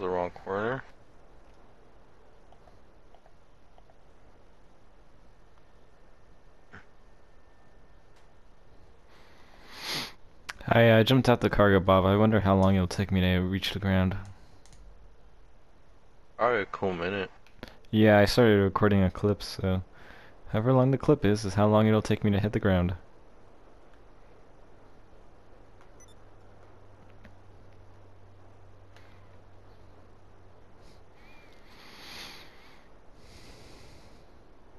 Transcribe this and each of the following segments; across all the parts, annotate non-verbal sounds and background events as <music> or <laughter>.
the wrong corner. I uh, jumped out the Cargobob. I wonder how long it'll take me to reach the ground. Probably a cool minute. Yeah, I started recording a clip, so however long the clip is, is how long it'll take me to hit the ground.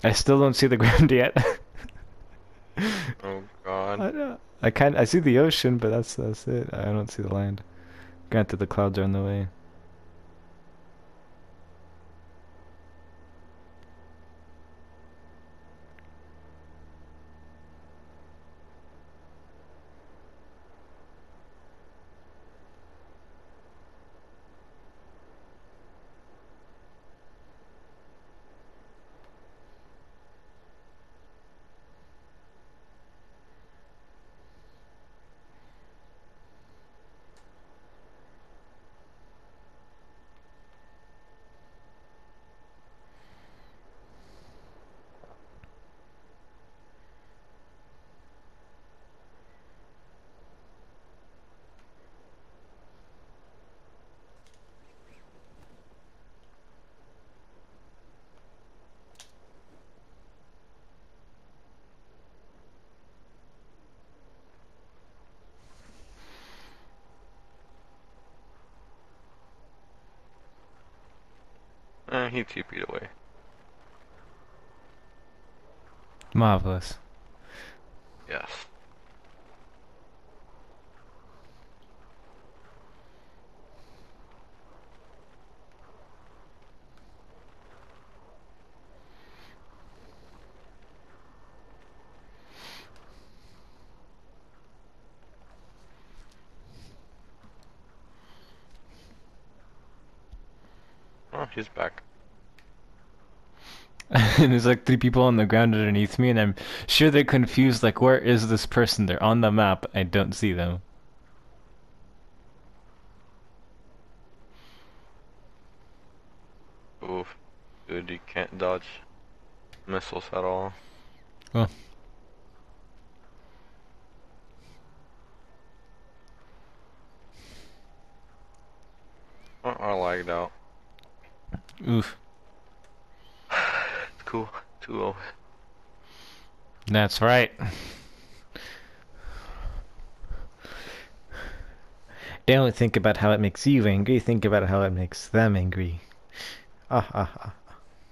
I still don't see the <laughs> ground yet. <laughs> Oh god. I, don't- kind I see the ocean, but that's that's it. I don't see the land. Granted, the clouds are in the way. He TP'd away. Marvelous. Yes. Oh, he's back. <laughs> and there's like three people on the ground underneath me, and I'm sure they're confused. Like, where is this person? They're on the map. I don't see them. Oof. Dude, you can't dodge missiles at all. Oh. I lagged out. Oof. Cool. 2-0. That's right. Don't think about how it makes you angry. Think about how it makes them angry. Ah ah ah.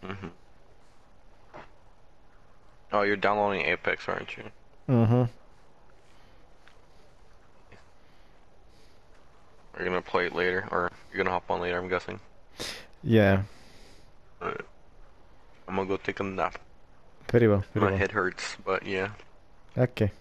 hmm Oh, you're downloading Apex, aren't you? Mm-hmm. Are you gonna play it later, or you're gonna hop on later? I'm guessing. Yeah. Alright. I'm gonna go take a nap. Very well. Very My well. head hurts, but yeah. Okay.